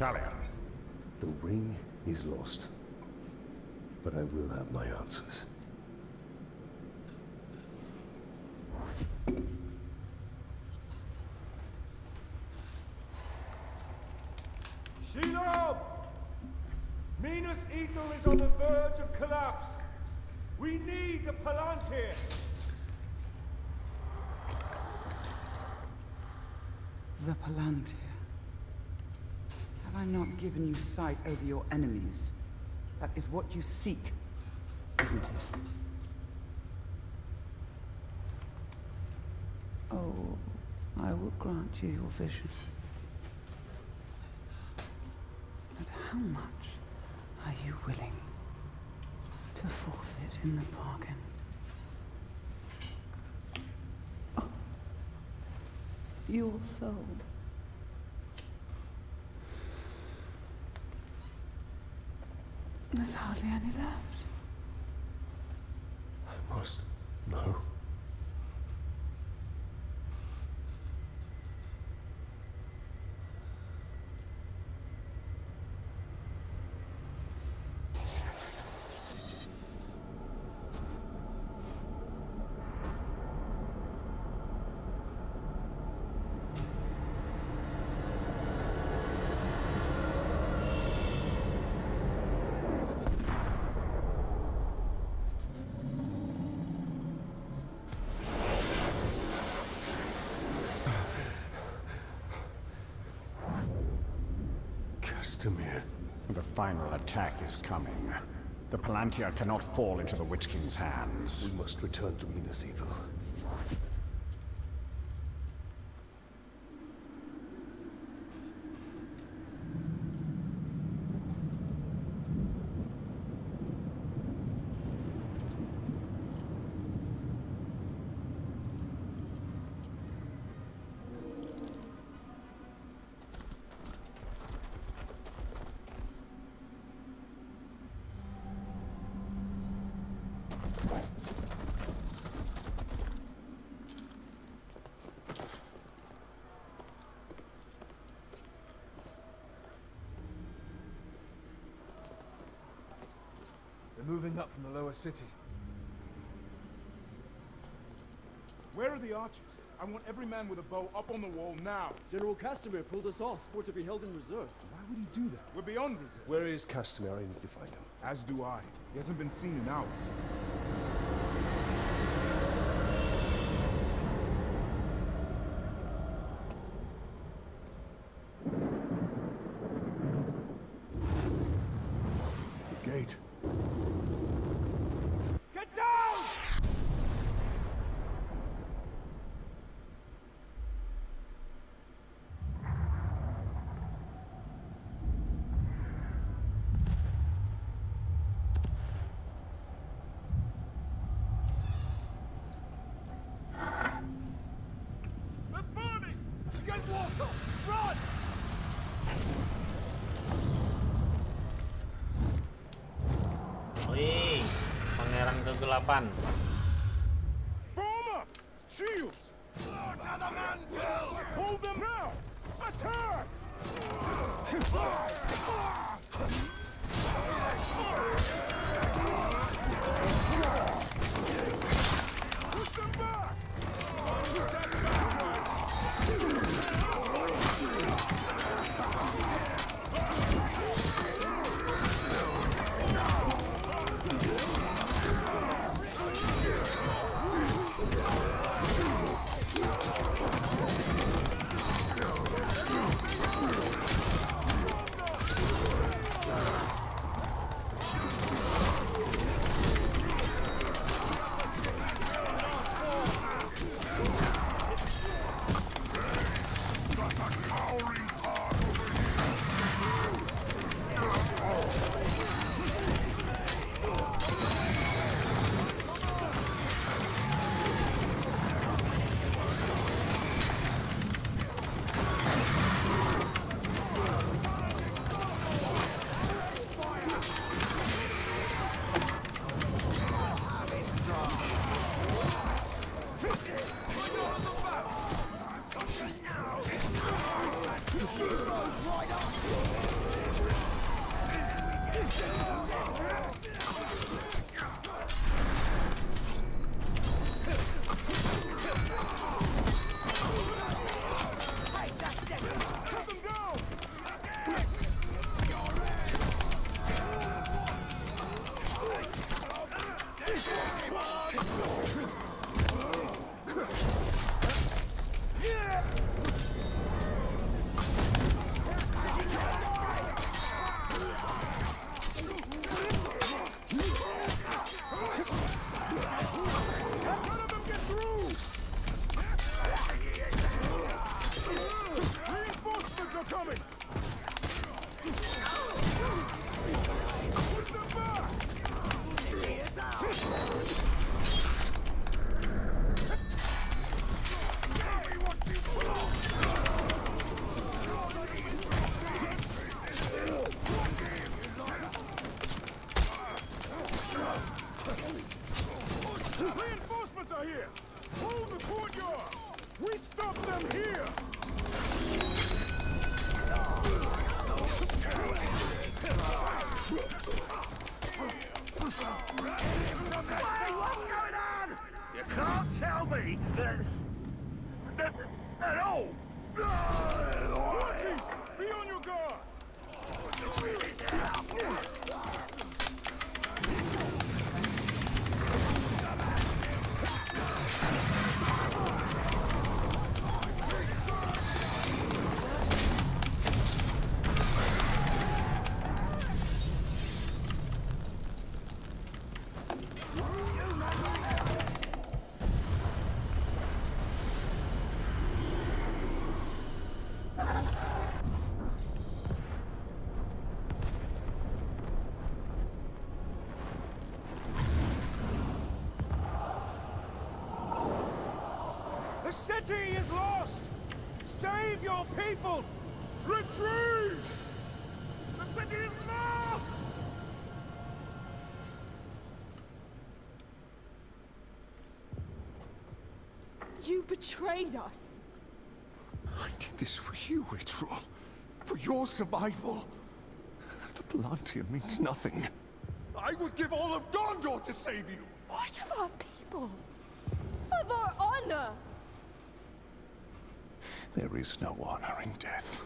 Talion. The ring is lost. But I will have my answers. Shelob! Minas Ithil is on the verge of collapse. We need the Palantir. The Palantir. Not given you sight over your enemies? That is what you seek, isn't it? Oh, I will grant you your vision. But how much are you willing to forfeit in the bargain? Oh, your soul. There's hardly any left. I must know. The final attack is coming. The Palantir cannot fall into the Witch King's hands. We must return to Minas Ithil. Moving up from the lower city. Where are the archers? I want every man with a bow up on the wall now. General Castamere pulled us off. We're to be held in reserve. Why would he do that? We're beyond reserve. Where is Castamere? I need to find him. As do I. He hasn't been seen in hours. ปั้น at all. Watching! Be on your guard! Save your people! Retreat! The city is lost! You betrayed us. I did this for you, Ritual. For your survival. The Palantir means nothing. I would give all of Gondor to save you! What of our people? Of our honor? There is no honor in death.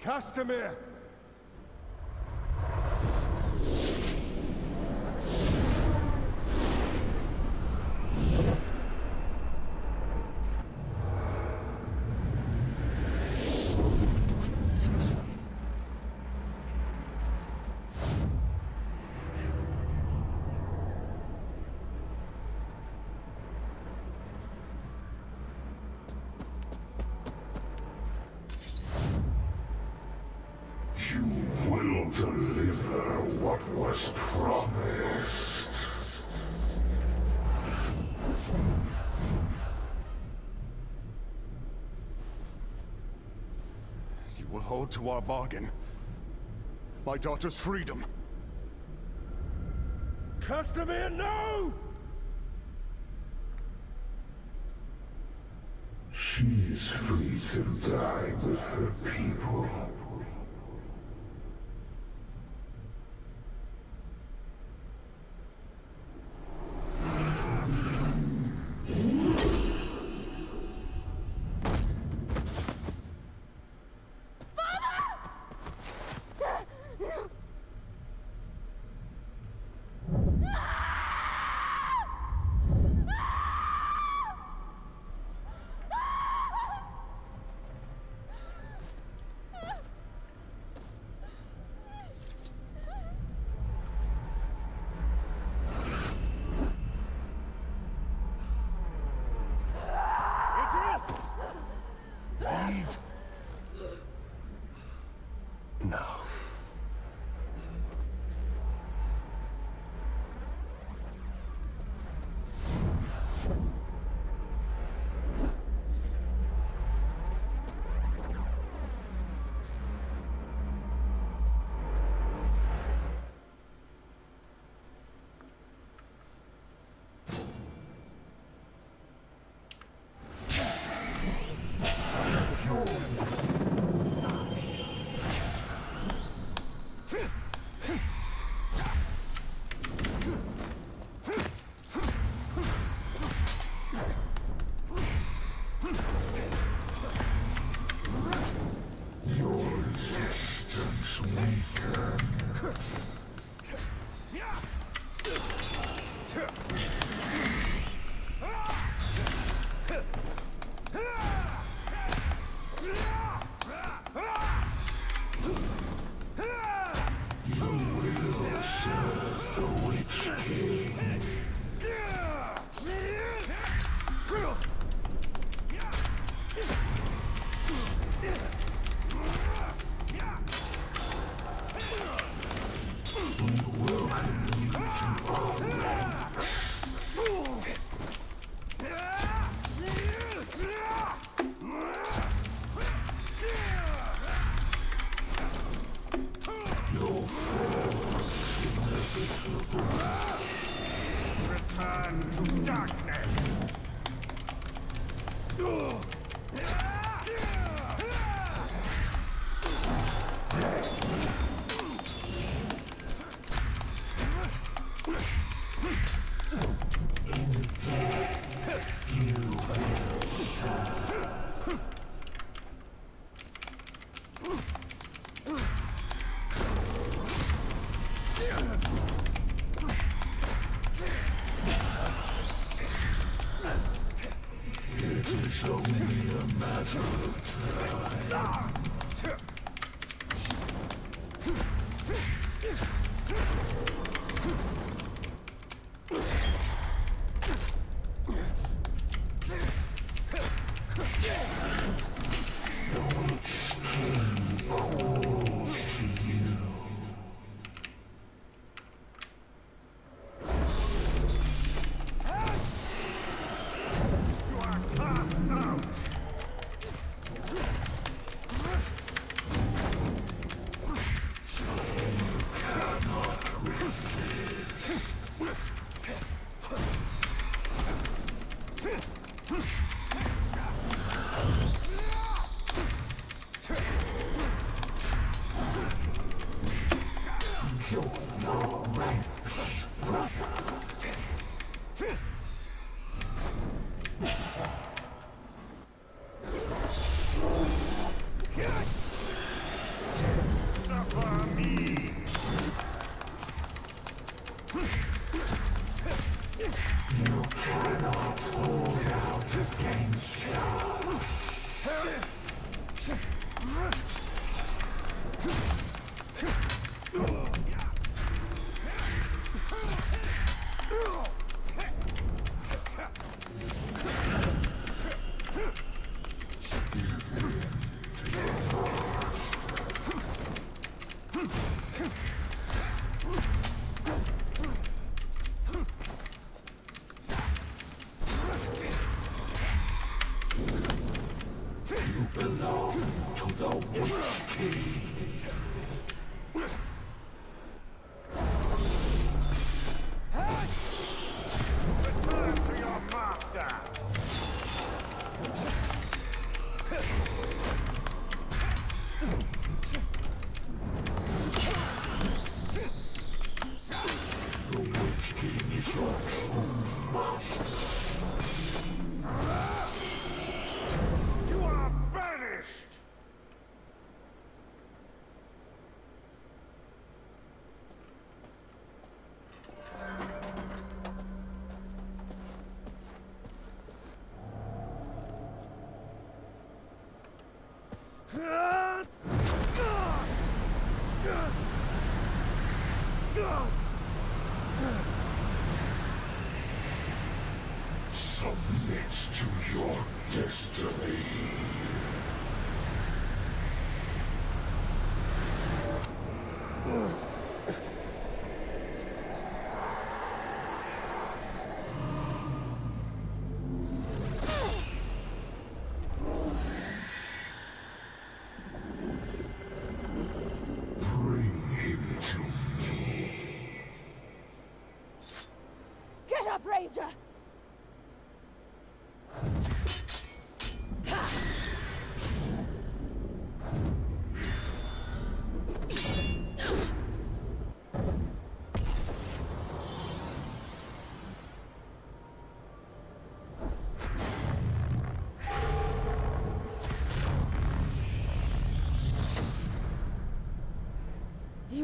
Castamere! You will hold to our bargain. My daughter's freedom. Castamere, no! She is free to die with her people.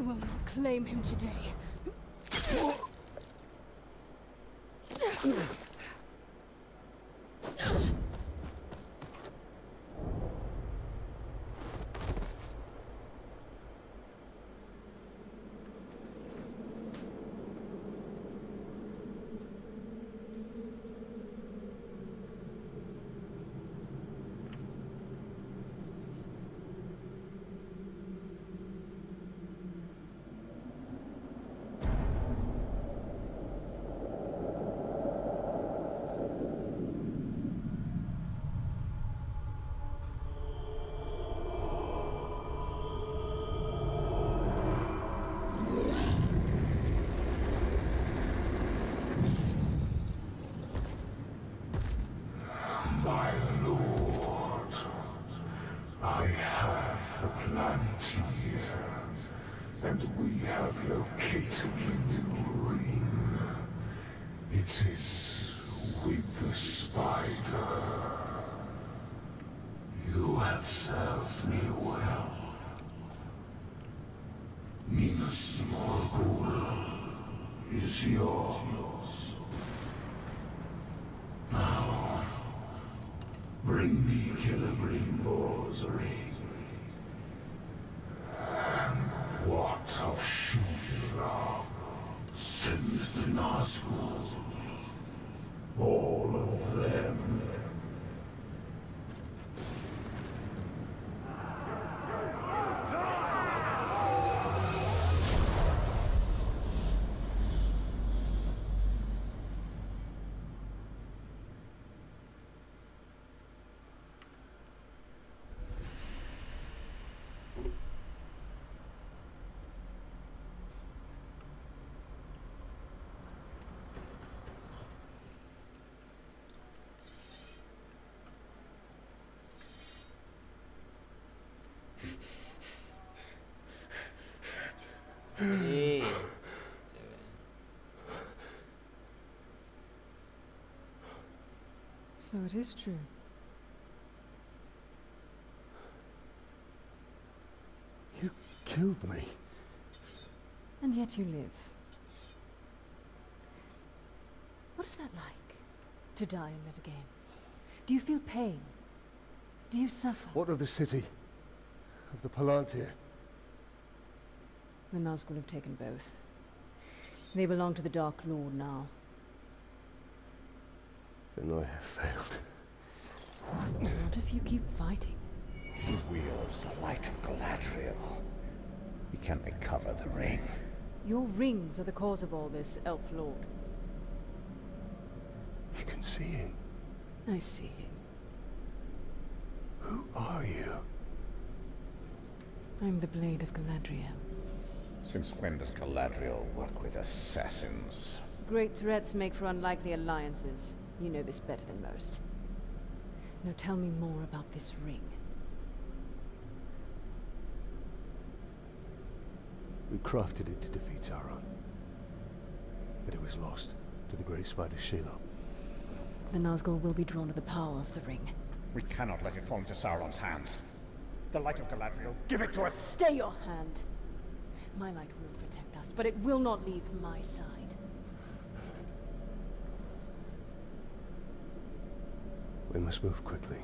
Will not claim him today. We have located the new ring. It is with the spider. You have served me well. Minas Morgul is yours. Now, bring me Celebrimbor's ring. And what of Shelob? Send the Nazgûl. All of them. Ih, cewek. So it is true. You killed me. And yet you live. What is that like? To die and live again? Do you feel pain? Do you suffer? What of the city? Of the Palantir? The Nazgûl have taken both. They belong to the Dark Lord now. Then I have failed. What if you keep fighting? He wields the light of Galadriel. He can recover the ring. Your rings are the cause of all this, Elf Lord. You can see him. I see him. Who are you? I'm the Blade of Galadriel. Since when does Galadriel work with assassins? Great threats make for unlikely alliances. You know this better than most. Now tell me more about this ring. We crafted it to defeat Sauron. But it was lost to the Grey Spider Shelob. The Nazgûl will be drawn to the power of the ring. We cannot let it fall into Sauron's hands. The light of Galadriel, give it to us! Stay your hand. My light will protect us, but it will not leave my side. We must move quickly.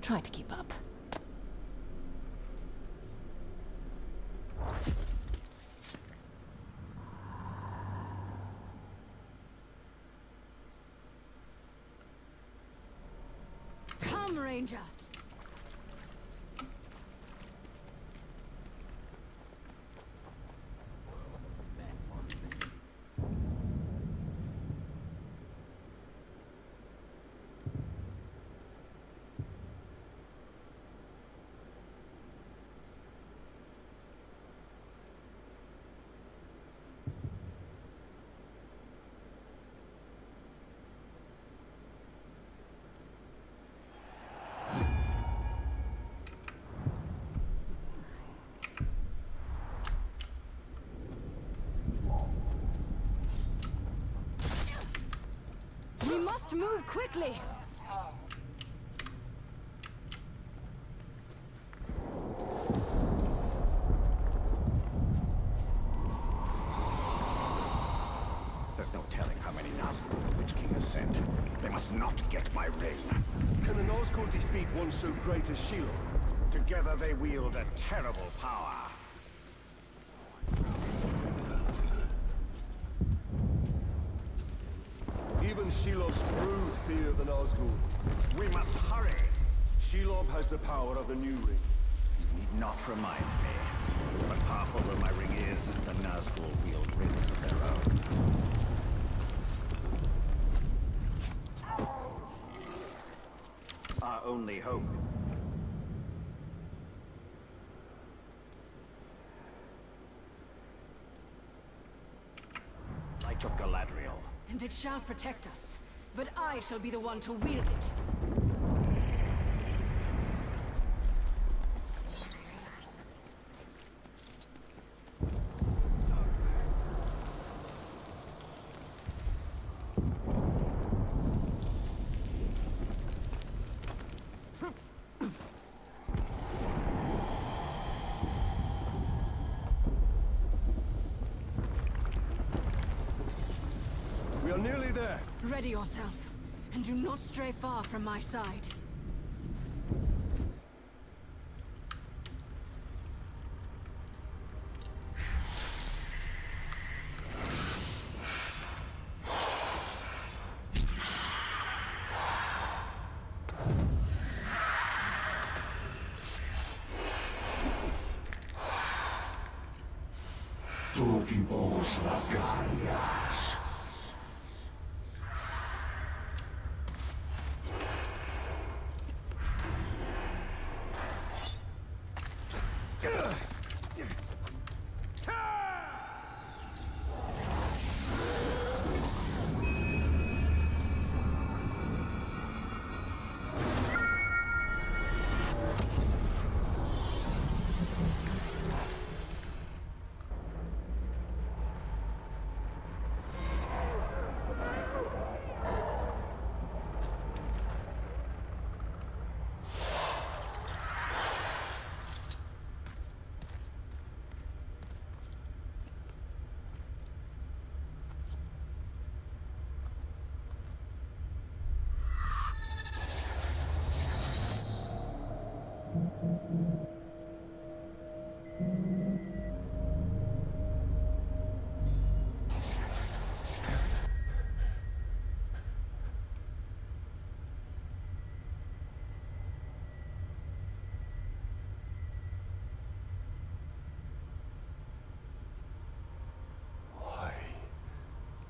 Try to keep up. Must move quickly. There's no telling how many Nazgûl the Witch King has sent. They must not get my ring. Can the Nazgûl defeat one so great as Shelob? Together they wield a terrible power. Shelob has the power of the new ring. You need not remind me. But powerful though my ring is, the Nazgûl wield rings of their own. Our only hope. Light of Galadriel. And it shall protect us. But I shall be the one to wield it. Ready yourself, and do not stray far from my side.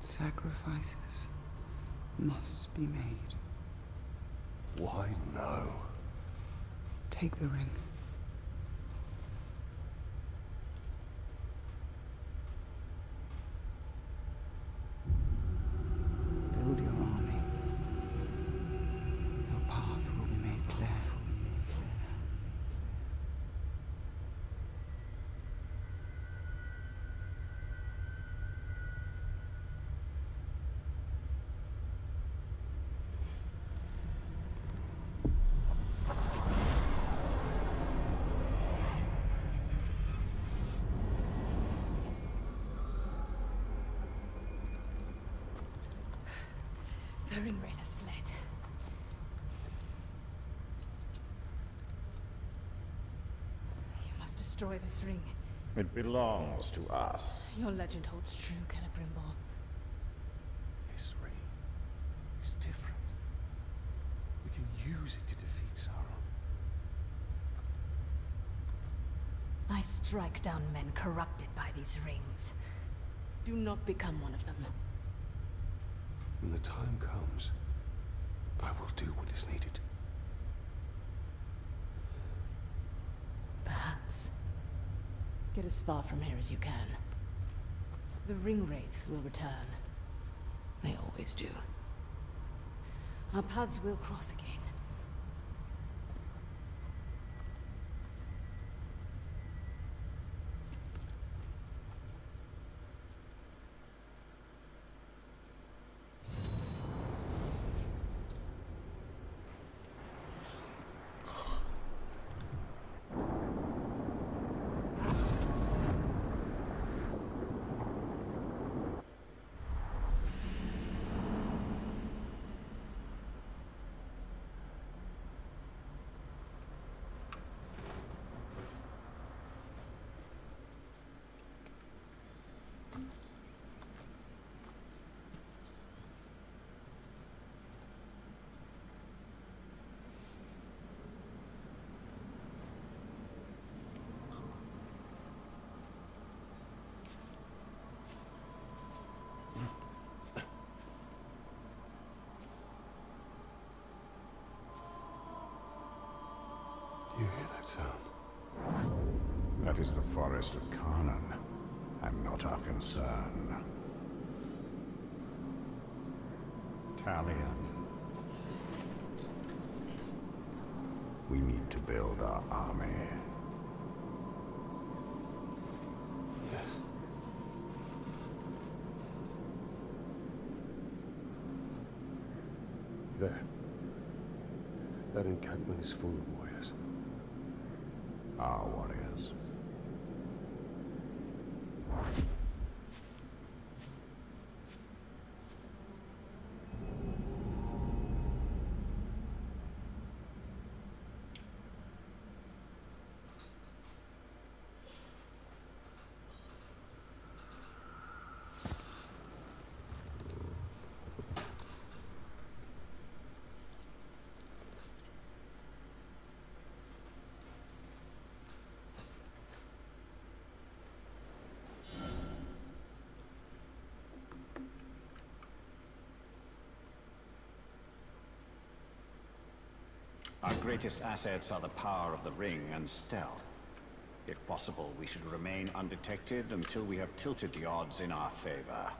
Sacrifices must be made. Why no? Take the ring. Build your army. Your path will be made clear. The Ringwraith has fled. You must destroy this ring. It belongs to us. Your legend holds true, Celebrimbor. This ring is different. We can use it to defeat Sauron. I strike down men corrupted by these rings. Do not become one of them. When the time comes, I will do what is needed. Perhaps. Get as far from here as you can. The ring wraiths will return. They always do. Our paths will cross again. You hear that sound? That is the forest of Kanan, and not our concern. Talion. We need to build our army. Yes. There. That encampment is full of warriors. Our warriors. Our greatest assets are the power of the ring and stealth. If possible, we should remain undetected until we have tilted the odds in our favor.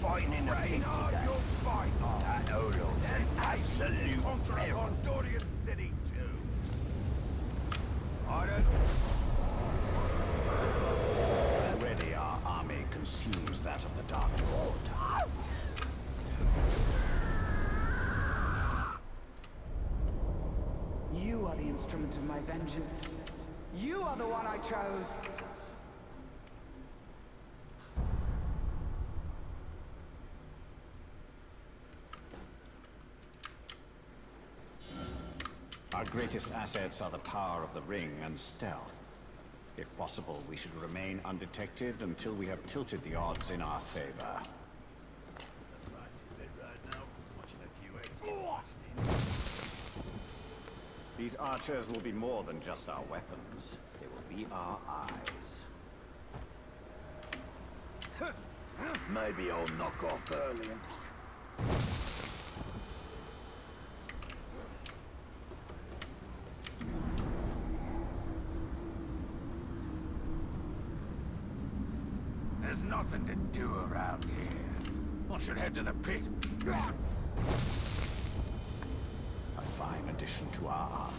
Fighting in the pit today. Your fight. That Odin's an absolute terror. Gondorian city too. I don't... Already our army consumes that of the Dark Lord. You are the instrument of my vengeance. You are the one I chose. Greatest assets are the power of the ring and stealth. If possible, we should remain undetected until we have tilted the odds in our favor. These archers will be more than just our weapons. They will be our eyes. Maybe I'll knock off early and... There's nothing to do around here. Should head to the pit. A fine addition to our army.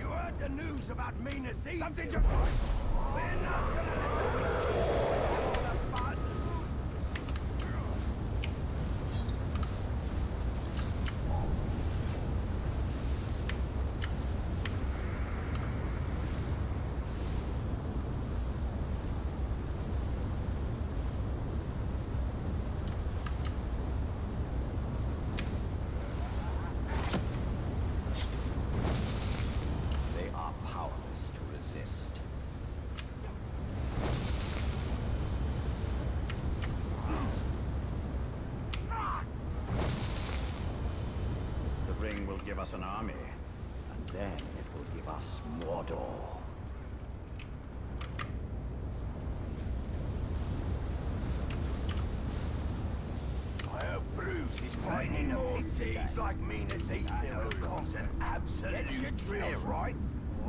You heard the news about Minas Ithil? Something to... We're not gonna let the Witch King boys have all the fun. They are powerless to resist. The ring will give us an army, and then it will give us Mordor. I heard Bruce is fighting in the cities like Minas Ithil. Odin's an absolute drill, right?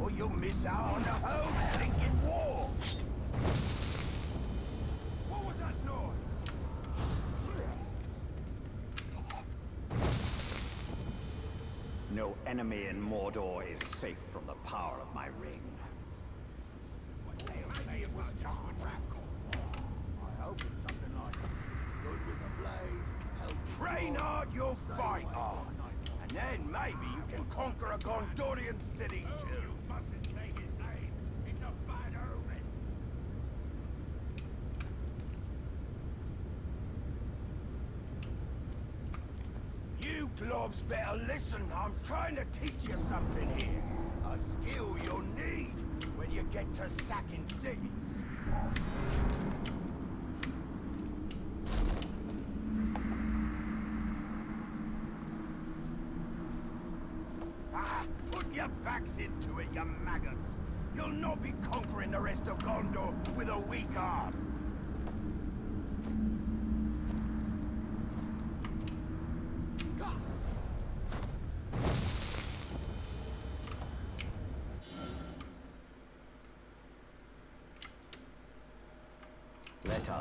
or you'll miss out on the whole stinking war. What was that noise? No enemy in Mordor is safe from the power of my ring. Maybe it was a rackle. I hope it's something like good with a blade, Train hard, you'll fight hard. And then maybe you can conquer a Gondorian city too. You mustn't say his name. It's a bad omen. You globs better listen. I'm trying to teach you something here. A skill you'll need when you get to sacking cities. Ah, put your backs into it, you maggots. You'll not be conquering the rest of Gondor with a weak arm.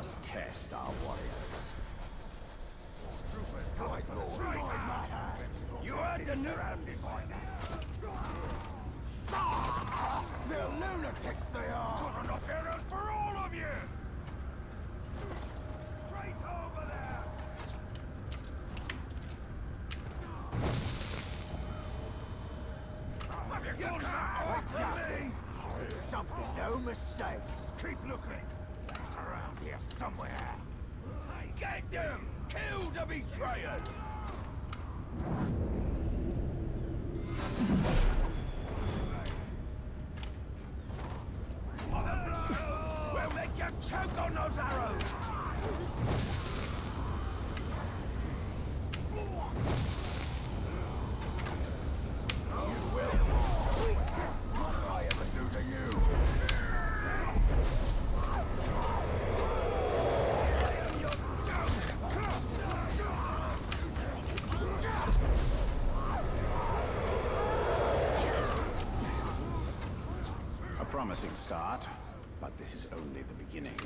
Us test our warriors. You heard the news. Ah, They're lunatics, they are. Got enough arrows for all of you. Straight over there. Have you got no mistakes. Keep looking. Around here somewhere. Get them! Kill the betrayers! We'll make you choke on those arrows! You will. What did I ever do to you? A promising start, but this is only the beginning.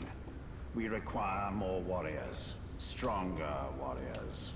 We require more warriors, stronger warriors.